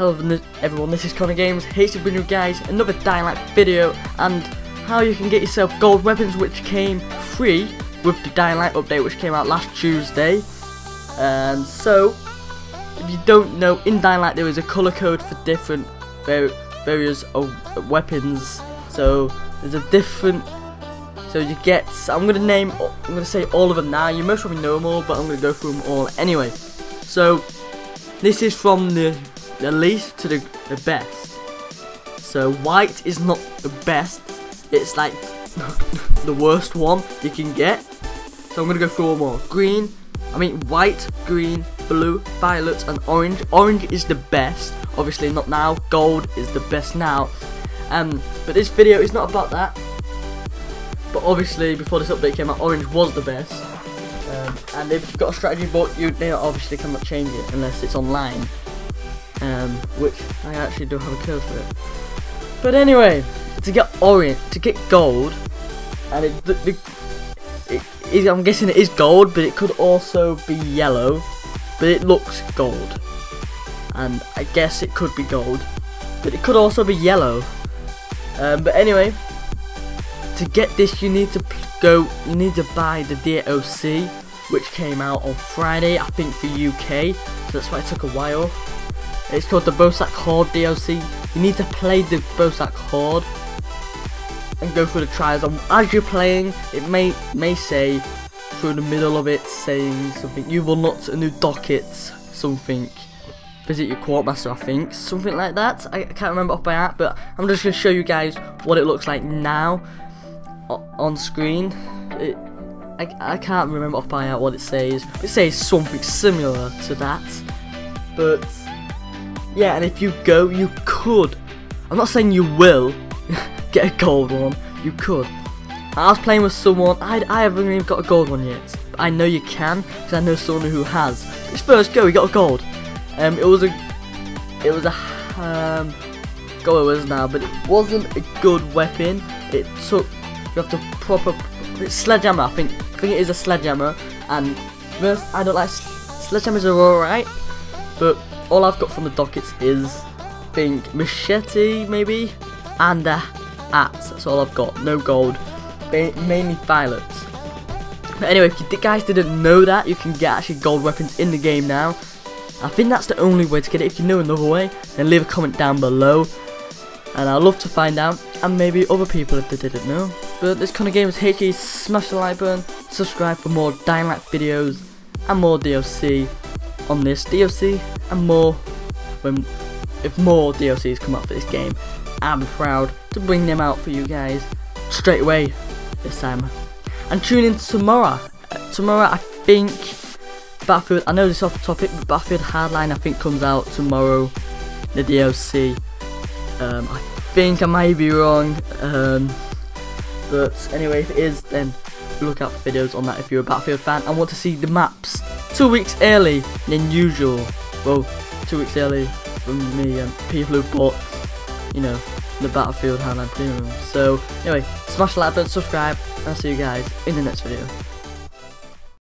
Hello everyone, this is Conor Games, here to bring you guys another Light video and how you can get yourself gold weapons which came free with the Light update which came out last Tuesday. And so, if you don't know, in Light there is a colour code for different various uh, weapons. So, there's a different so you get, I'm going to name, I'm going to say all of them now. You most probably know them all, but I'm going to go through them all anyway. So, this is from the, the least to the, the best. So, white is not the best. It's like the worst one you can get. So, I'm to go through all more. Green, I mean white, green, blue, violet, and orange. Orange is the best. Obviously not now. Gold is the best now. Um, but this video is not about that. But obviously, before this update came out, orange was the best. Um, and you've got a strategy, but you obviously cannot change it unless it's online. Um, which I actually do have a code for it. But anyway, to get orange, to get gold, and it, the, the, it is, I'm guessing it is gold, but it could also be yellow, but it looks gold. And I guess it could be gold, but it could also be yellow. Um, but anyway, to get this you need to go you need to buy the DLC, which came out on Friday I think for UK so that's why it took a while it's called the Bozak Horde DLC you need to play the Bozak Horde and go through the trials and as you're playing it may may say through the middle of it saying something you've unlocked a new docket something visit your quartermaster I think something like that I, can't remember off by heart but I'm just going to show you guys what it looks like now on screen. It, I, I can't remember off by heart what it says. It says something similar to that. But yeah, and if you go, you could. I'm not saying you will get a gold one. You could. I was playing with someone. I, I haven't even got a gold one yet. But I know you can because I know someone who has. His first go, he got a gold. Um, it was a, it was a, um, go it was now, but it wasn't a good weapon. It took you have to proper sledgehammer. I think I think it is a sledgehammer. And I don't like sledgehammers are alright, but all I've got from the dockets is I think machete maybe and a axe. That's all I've got. No gold, mainly violet. But anyway, if you guys didn't know that, you can get actually gold weapons in the game now. I think that's the only way to get it. If you know another way, then leave a comment down below. And I'd love to find out, and maybe other people if they didn't know. But this kind of game is HG, smash the like button, subscribe for more Light videos, and more DLC on this DLC, and more when if more DLCs come out for this game. I'm proud to bring them out for you guys straight away this time. And tune in tomorrow. Tomorrow I think Battlefield, I know this off topic, but Battlefield Hardline I think comes out tomorrow, the DLC. Um, I think I might be wrong. Um, but anyway, if it is, then look out for videos on that if you're a Battlefield fan and want to see the maps two weeks early than usual. Well, two weeks early from me and people who bought, you know, the Battlefield Hardline Premium. So, anyway, smash the like button, subscribe, and I'll see you guys in the next video.